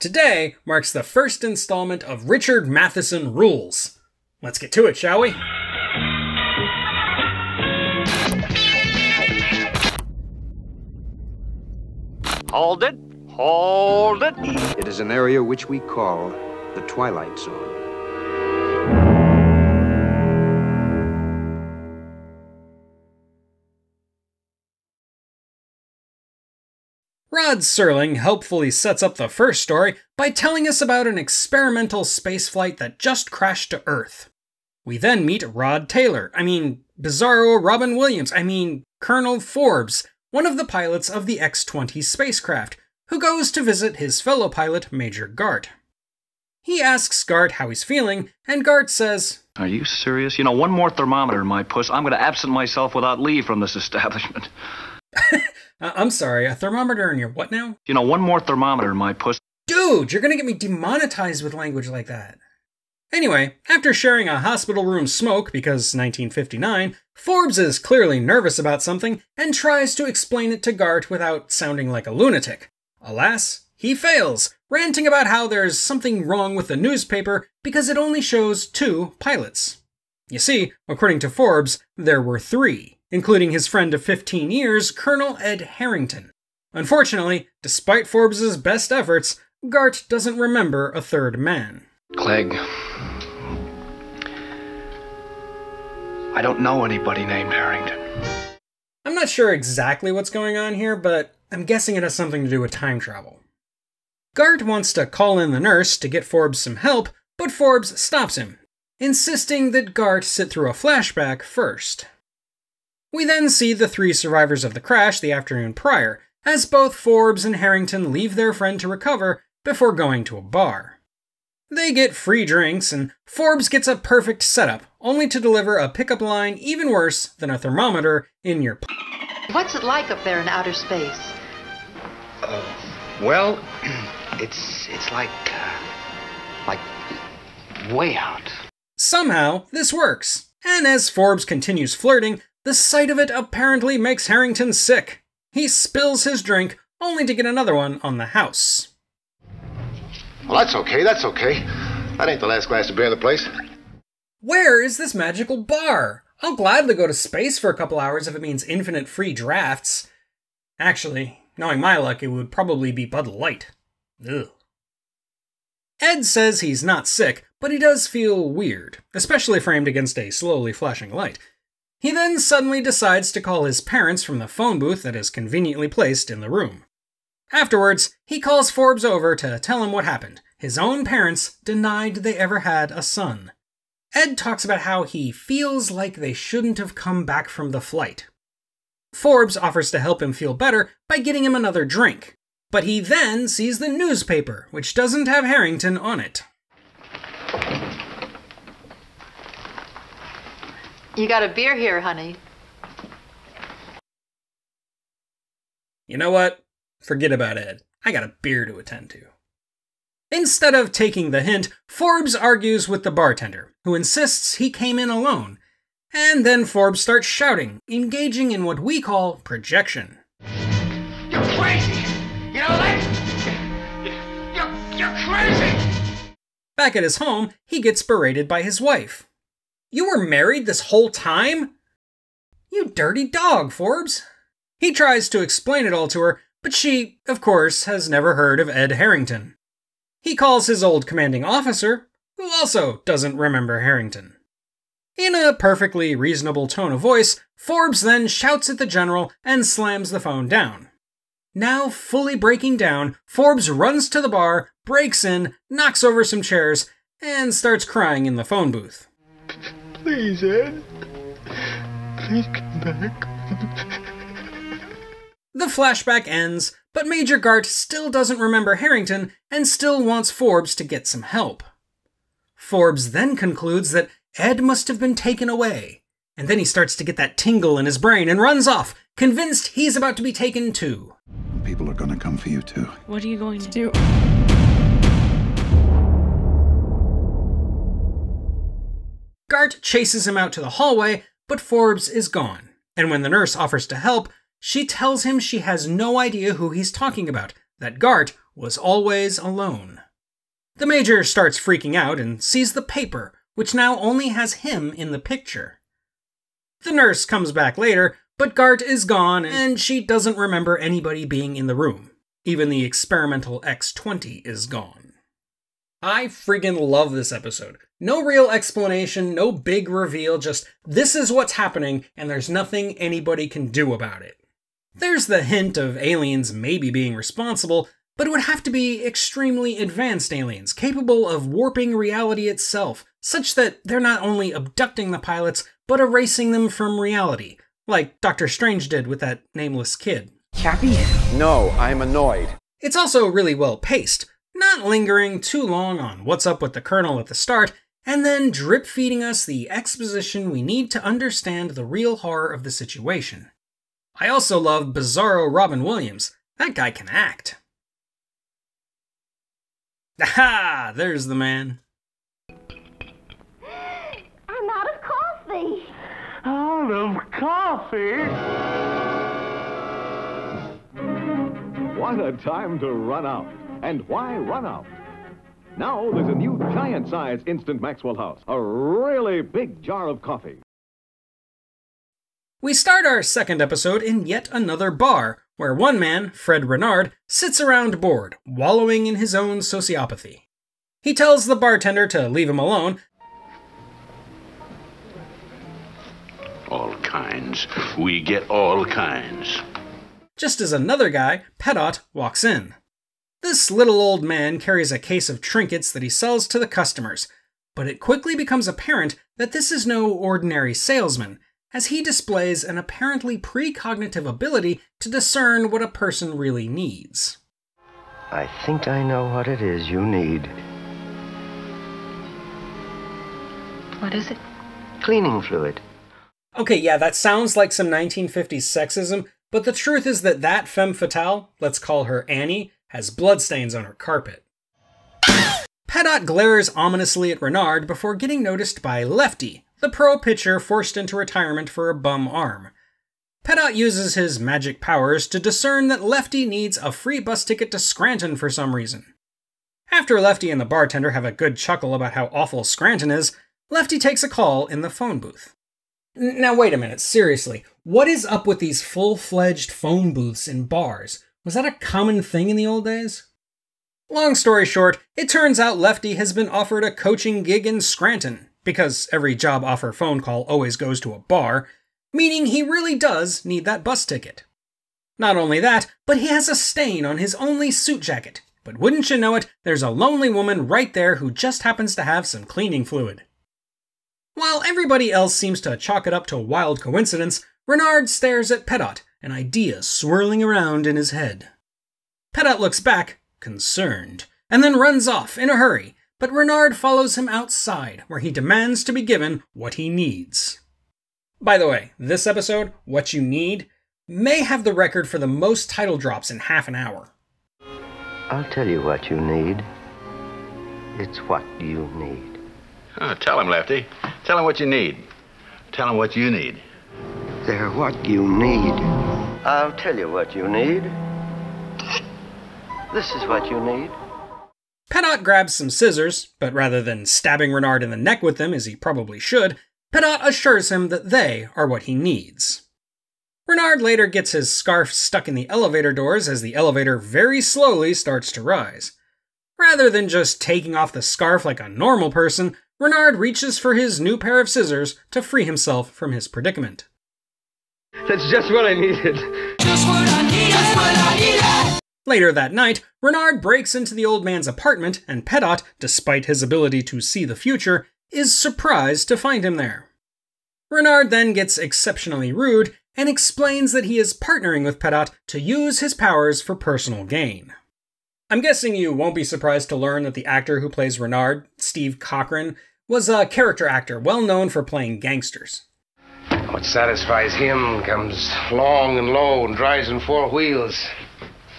Today marks the first installment of Richard Matheson Rules. Let's get to it, shall we? Hold it. Hold it. It is an area which we call the Twilight Zone. Rod Serling helpfully sets up the first story by telling us about an experimental spaceflight that just crashed to Earth. We then meet Rod Taylor, I mean, Bizarro Robin Williams, I mean, Colonel Forbes, one of the pilots of the X 20 spacecraft, who goes to visit his fellow pilot, Major Gart. He asks Gart how he's feeling, and Gart says, Are you serious? You know, one more thermometer in my puss, I'm going to absent myself without leave from this establishment. Uh, I'm sorry, a thermometer in your what now? You know, one more thermometer in my puss. Dude, you're gonna get me demonetized with language like that. Anyway, after sharing a hospital room smoke because 1959, Forbes is clearly nervous about something and tries to explain it to Gart without sounding like a lunatic. Alas, he fails, ranting about how there's something wrong with the newspaper because it only shows two pilots. You see, according to Forbes, there were three including his friend of 15 years, Colonel Ed Harrington. Unfortunately, despite Forbes's best efforts, Gart doesn't remember a third man. Clegg. I don't know anybody named Harrington. I'm not sure exactly what's going on here, but I'm guessing it has something to do with time travel. Gart wants to call in the nurse to get Forbes some help, but Forbes stops him, insisting that Gart sit through a flashback first. We then see the three survivors of the crash the afternoon prior, as both Forbes and Harrington leave their friend to recover before going to a bar. They get free drinks, and Forbes gets a perfect setup, only to deliver a pickup line even worse than a thermometer in your. P- What's it like up there in outer space? Uh, well, it's it's like uh, like way out. Somehow, this works, and as Forbes continues flirting, the sight of it apparently makes Harrington sick. He spills his drink, only to get another one on the house. Well, that's okay, that's okay. That ain't the last glass of beer in the place. Where is this magical bar? I'll gladly go to space for a couple hours if it means infinite free drafts. Actually, knowing my luck, it would probably be Bud Light. Ugh. Ed says he's not sick, but he does feel weird, especially framed against a slowly flashing light. He then suddenly decides to call his parents from the phone booth that is conveniently placed in the room. Afterwards, he calls Forbes over to tell him what happened. His own parents denied they ever had a son. Ed talks about how he feels like they shouldn't have come back from the flight. Forbes offers to help him feel better by getting him another drink, but he then sees the newspaper, which doesn't have Harrington on it. You got a beer here, honey. You know what? Forget about Ed. I got a beer to attend to. Instead of taking the hint, Forbes argues with the bartender, who insists he came in alone. And then Forbes starts shouting, engaging in what we call projection. You're crazy! You know that? You're, you're crazy! Back at his home, he gets berated by his wife. You were married this whole time? You dirty dog, Forbes. He tries to explain it all to her, but she, of course, has never heard of Ed Harrington. He calls his old commanding officer, who also doesn't remember Harrington. In a perfectly reasonable tone of voice, Forbes then shouts at the general and slams the phone down. Now fully breaking down, Forbes runs to the bar, breaks in, knocks over some chairs, and starts crying in the phone booth. Please, Ed. Please come back. the flashback ends, but Major Gart still doesn't remember Harrington and still wants Forbes to get some help. Forbes then concludes that Ed must have been taken away, and then he starts to get that tingle in his brain and runs off, convinced he's about to be taken too. People are gonna come for you too. What are you going to do? Gart chases him out to the hallway, but Forbes is gone. And when the nurse offers to help, she tells him she has no idea who he's talking about, that Gart was always alone. The Major starts freaking out and sees the paper, which now only has him in the picture. The nurse comes back later, but Gart is gone and she doesn't remember anybody being in the room. Even the experimental X20 is gone. I friggin' love this episode. No real explanation, no big reveal, just this is what's happening and there's nothing anybody can do about it. There's the hint of aliens maybe being responsible, but it would have to be extremely advanced aliens, capable of warping reality itself, such that they're not only abducting the pilots, but erasing them from reality, like Doctor Strange did with that nameless kid. Cappy? No, I'm annoyed. It's also really well paced, not lingering too long on what's up with the Colonel at the start, and then drip feeding us the exposition we need to understand the real horror of the situation. I also love Bizarro Robin Williams. That guy can act. Aha! There's the man. I'm out of coffee. Out of coffee? What a time to run out. And why run out? Now there's a new giant size Instant Maxwell House. A really big jar of coffee. We start our second episode in yet another bar, where one man, Fred Renard, sits around bored, wallowing in his own sociopathy. He tells the bartender to leave him alone, All kinds. We get all kinds. just as another guy, Pedott, walks in. This little old man carries a case of trinkets that he sells to the customers, but it quickly becomes apparent that this is no ordinary salesman, as he displays an apparently precognitive ability to discern what a person really needs. I think I know what it is you need. What is it? Cleaning fluid. Okay, yeah, that sounds like some 1950s sexism, but the truth is that that femme fatale, let's call her Annie, has bloodstains on her carpet. Pedott glares ominously at Renard before getting noticed by Lefty, the pro pitcher forced into retirement for a bum arm. Pedott uses his magic powers to discern that Lefty needs a free bus ticket to Scranton for some reason. After Lefty and the bartender have a good chuckle about how awful Scranton is, Lefty takes a call in the phone booth. Now, wait a minute, seriously. What is up with these full fledged phone booths in bars? Was that a common thing in the old days? Long story short, it turns out Lefty has been offered a coaching gig in Scranton, because every job offer phone call always goes to a bar, meaning he really does need that bus ticket. Not only that, but he has a stain on his only suit jacket. But wouldn't you know it, there's a lonely woman right there who just happens to have some cleaning fluid. While everybody else seems to chalk it up to wild coincidence, Renard stares at Pedott, an idea swirling around in his head. Pedott looks back, concerned, and then runs off in a hurry, but Renard follows him outside, where he demands to be given what he needs. By the way, this episode, What You Need, may have the record for the most title drops in half an hour. I'll tell you what you need. It's what you need. Oh, tell him, Lefty. Tell him what you need. Tell him what you need. They're what you need. I'll tell you what you need. This is what you need. Pedott grabs some scissors, but rather than stabbing Renard in the neck with them as he probably should, Pedott assures him that they are what he needs. Renard later gets his scarf stuck in the elevator doors as the elevator very slowly starts to rise. Rather than just taking off the scarf like a normal person, Renard reaches for his new pair of scissors to free himself from his predicament. That's just what I needed. Just what I need. Just what I needed. Later that night, Renard breaks into the old man's apartment, and Pedott, despite his ability to see the future, is surprised to find him there. Renard then gets exceptionally rude and explains that he is partnering with Pedott to use his powers for personal gain. I'm guessing you won't be surprised to learn that the actor who plays Renard, Steve Cochran, was a character actor well known for playing gangsters. What satisfies him comes long and low and drives in four wheels.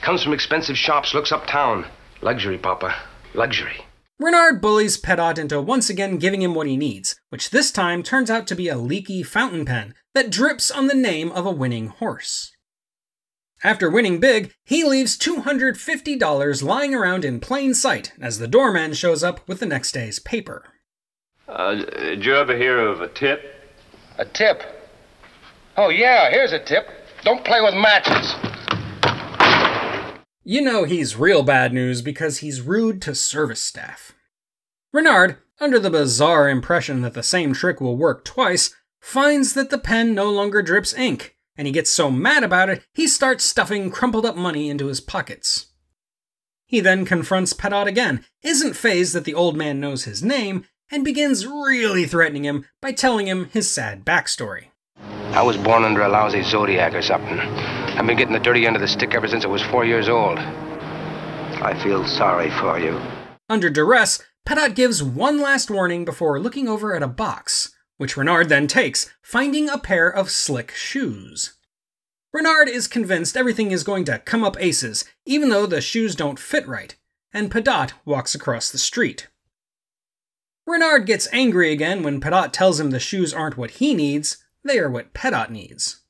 Comes from expensive shops, looks uptown. Luxury, Papa. Luxury. Renard bullies Pedott into once again giving him what he needs, which this time turns out to be a leaky fountain pen that drips on the name of a winning horse. After winning big, he leaves $250 lying around in plain sight as the doorman shows up with the next day's paper. Uh, did you ever hear of a tip? A tip? Oh, yeah, here's a tip. Don't play with matches. You know he's real bad news because he's rude to service staff. Renard, under the bizarre impression that the same trick will work twice, finds that the pen no longer drips ink, and he gets so mad about it, he starts stuffing crumpled up money into his pockets. He then confronts Pedott again, isn't phased that the old man knows his name, and begins really threatening him by telling him his sad backstory. I was born under a lousy zodiac or something. I've been getting the dirty end of the stick ever since I was four years old. I feel sorry for you. Under duress, Pedott gives one last warning before looking over at a box, which Renard then takes, finding a pair of slick shoes. Renard is convinced everything is going to come up aces, even though the shoes don't fit right, and Pedott walks across the street. Renard gets angry again when Pedott tells him the shoes aren't what he needs, they are what Pedott needs.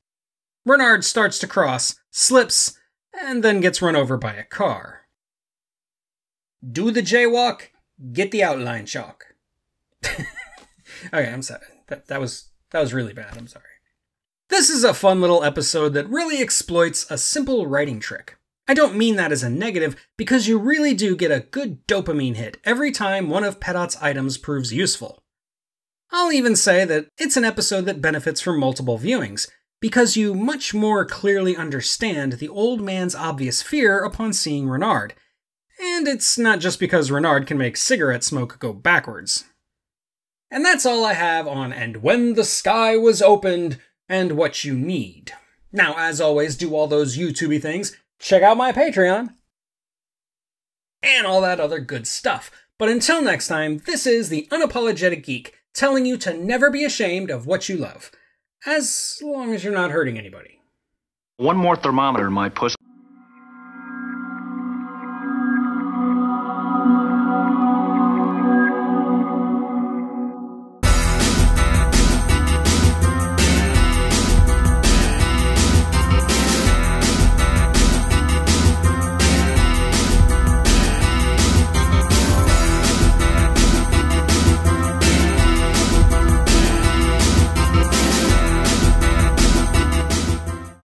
Renard starts to cross, slips, and then gets run over by a car. Do the jaywalk, get the outline chalk. okay, I'm sorry. That, that was that was really bad. I'm sorry. This is a fun little episode that really exploits a simple writing trick. I don't mean that as a negative, because you really do get a good dopamine hit every time one of Pedott's items proves useful. I'll even say that it's an episode that benefits from multiple viewings, because you much more clearly understand the old man's obvious fear upon seeing Renard. And it's not just because Renard can make cigarette smoke go backwards. And that's all I have on And When the Sky Was Opened and What You Need. Now, as always, do all those YouTubey things, check out my Patreon, and all that other good stuff. But until next time, this is the Unapologetic Geek telling you to never be ashamed of what you love, as long as you're not hurting anybody. One more thermometer in my puss.